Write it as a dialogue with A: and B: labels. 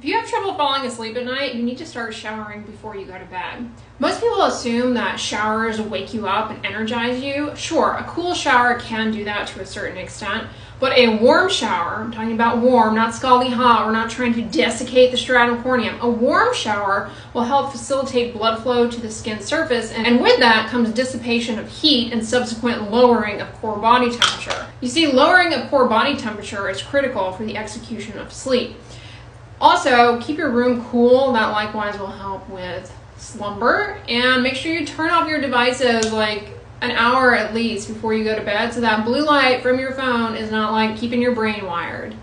A: If you have trouble falling asleep at night, you need to start showering before you go to bed. Most people assume that showers wake you up and energize you. Sure, a cool shower can do that to a certain extent, but a warm shower, I'm talking about warm, not scalding hot, we're not trying to desiccate the stratum corneum. A warm shower will help facilitate blood flow to the skin surface, and with that comes dissipation of heat and subsequent lowering of core body temperature. You see, lowering of core body temperature is critical for the execution of sleep. Also, keep your room cool. That likewise will help with slumber. And make sure you turn off your devices like an hour at least before you go to bed so that blue light from your phone is not like keeping your brain wired.